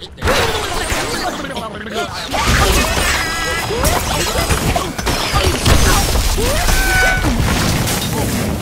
Oh, my God.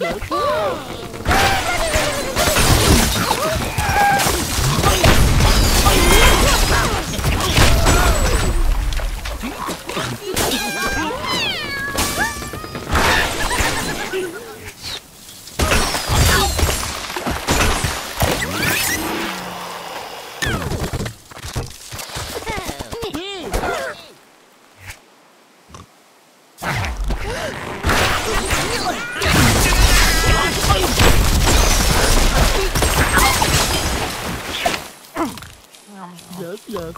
Yoki! Yes, yes.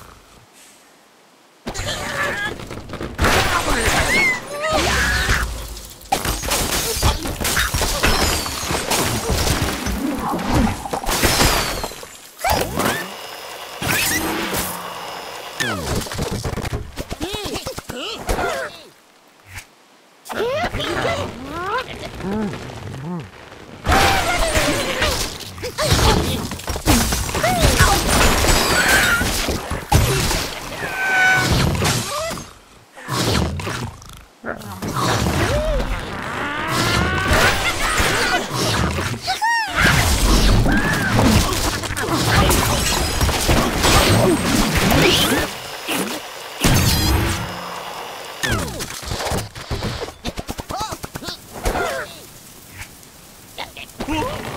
Whoa!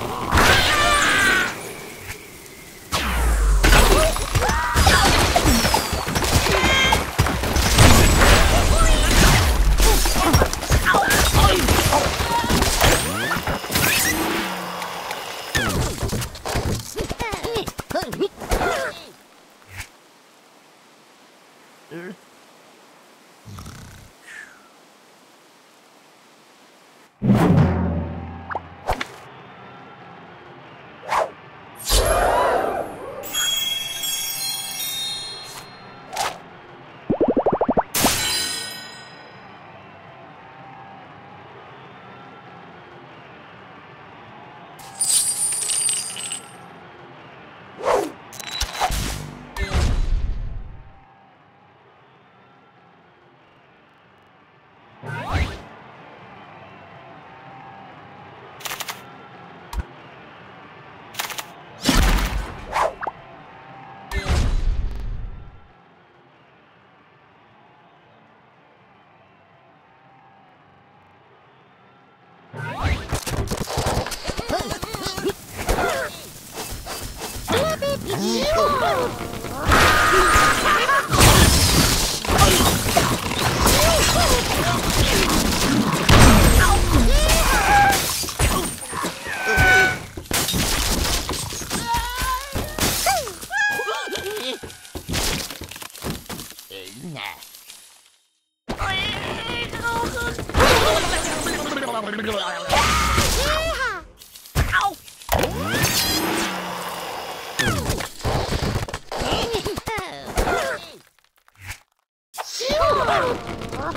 Oh,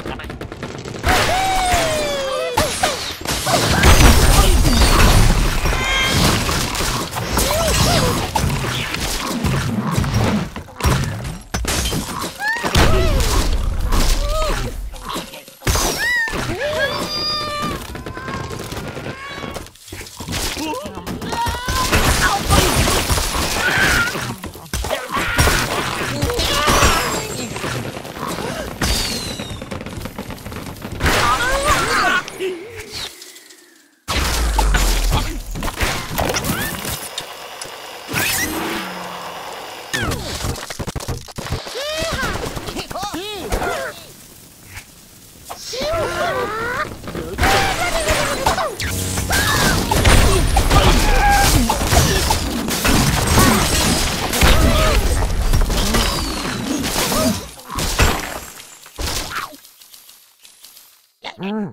Bye-bye.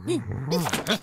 Huh?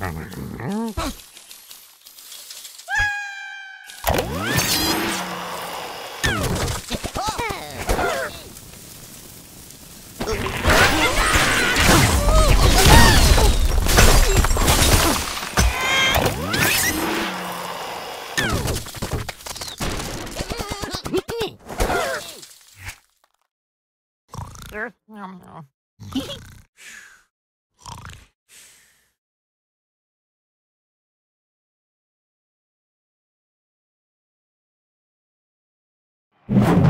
Huh? Yeah.